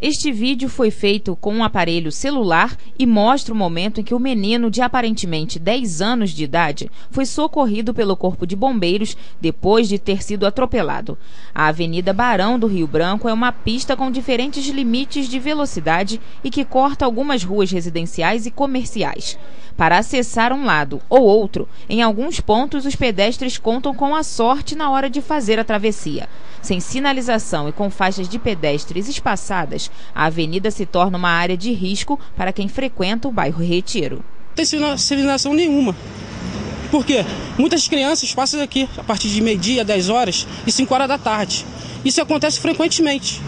Este vídeo foi feito com um aparelho celular e mostra o momento em que o menino, de aparentemente 10 anos de idade, foi socorrido pelo Corpo de Bombeiros depois de ter sido atropelado. A Avenida Barão do Rio Branco é uma pista com diferentes limites de velocidade e que corta algumas ruas residenciais e comerciais. Para acessar um lado ou outro, em alguns pontos os pedestres contam com a sorte na hora de fazer a travessia. Sem sinalização e com faixas de pedestres espaçadas, a avenida se torna uma área de risco para quem frequenta o bairro Retiro. Não tem sinalização nenhuma. Por quê? Muitas crianças passam aqui a partir de meio-dia, 10 horas e 5 horas da tarde. Isso acontece frequentemente.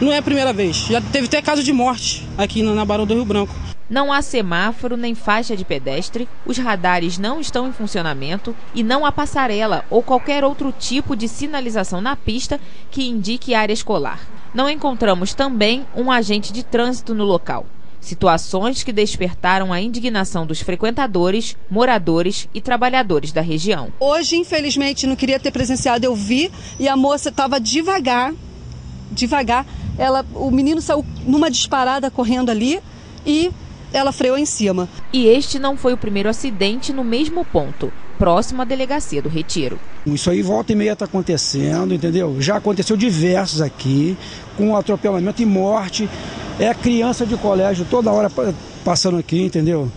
Não é a primeira vez. Já teve até caso de morte aqui na Barão do Rio Branco. Não há semáforo nem faixa de pedestre, os radares não estão em funcionamento e não há passarela ou qualquer outro tipo de sinalização na pista que indique área escolar. Não encontramos também um agente de trânsito no local. Situações que despertaram a indignação dos frequentadores, moradores e trabalhadores da região. Hoje, infelizmente, não queria ter presenciado, eu vi e a moça estava devagar, devagar. Ela, o menino saiu numa disparada correndo ali e ela freou em cima. E este não foi o primeiro acidente no mesmo ponto, próximo à delegacia do Retiro. Isso aí volta e meia está acontecendo, entendeu? Já aconteceu diversos aqui, com atropelamento e morte. É criança de colégio toda hora passando aqui, entendeu?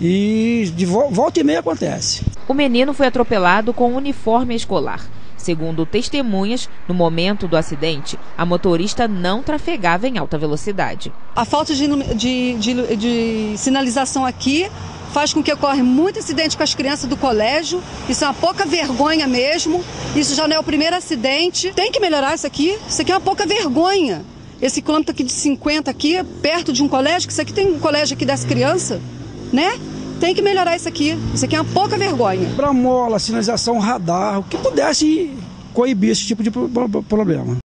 E de volta e meia acontece. O menino foi atropelado com uniforme escolar. Segundo testemunhas, no momento do acidente, a motorista não trafegava em alta velocidade. A falta de, de, de, de sinalização aqui faz com que ocorra muito acidente com as crianças do colégio. Isso é uma pouca vergonha mesmo. Isso já não é o primeiro acidente. Tem que melhorar isso aqui. Isso aqui é uma pouca vergonha. Esse quilômetro aqui de 50 aqui, perto de um colégio, que isso aqui tem um colégio aqui das crianças, né? Tem que melhorar isso aqui. Isso aqui é uma pouca vergonha. Para mola, sinalização, radar, o que pudesse coibir esse tipo de problema.